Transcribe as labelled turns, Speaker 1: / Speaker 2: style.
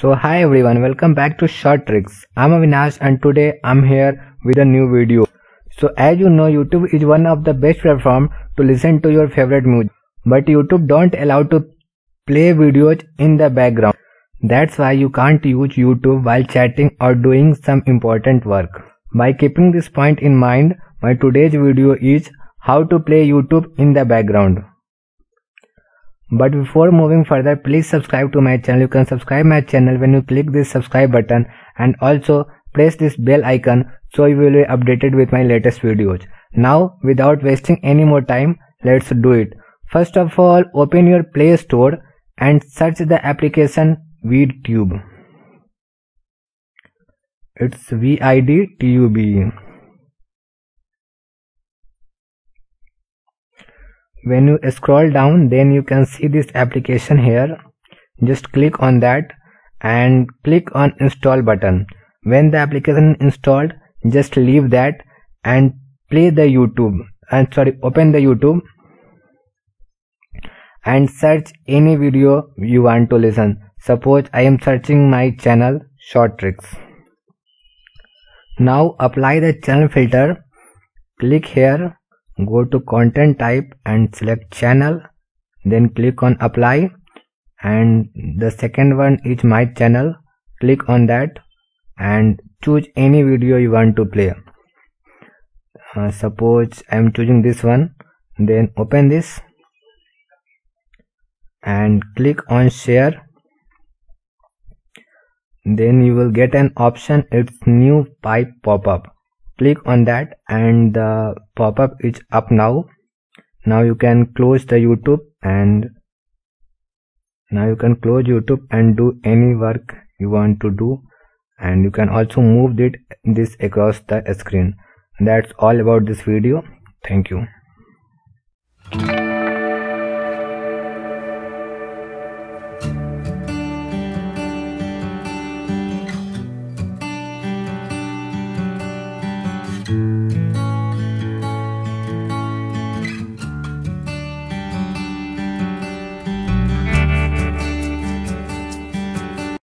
Speaker 1: So hi everyone, welcome back to Short Tricks. I'm Avinash and today I'm here with a new video. So as you know YouTube is one of the best platform to listen to your favorite music. But YouTube don't allow to play videos in the background. That's why you can't use YouTube while chatting or doing some important work. By keeping this point in mind, my today's video is how to play YouTube in the background. But before moving further, please subscribe to my channel. You can subscribe my channel when you click this subscribe button and also press this bell icon so you will be updated with my latest videos. Now, without wasting any more time, let's do it. First of all, open your Play Store and search the application VidTube. It's V-I-D-T-U-B. When you scroll down then you can see this application here. Just click on that and click on install button. When the application installed just leave that and play the youtube. And sorry open the youtube and search any video you want to listen. Suppose i am searching my channel short tricks. Now apply the channel filter. Click here go to content type and select channel then click on apply. And the second one is my channel. Click on that and choose any video you want to play. Uh, suppose I am choosing this one. Then open this and click on share. Then you will get an option. It's new pipe pop-up click on that and the pop-up is up now. Now you can close the youtube and now you can close youtube and do any work you want to do. And you can also move it this across the screen. That's all about this video. Thank you